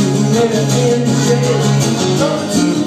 Sooner in the day,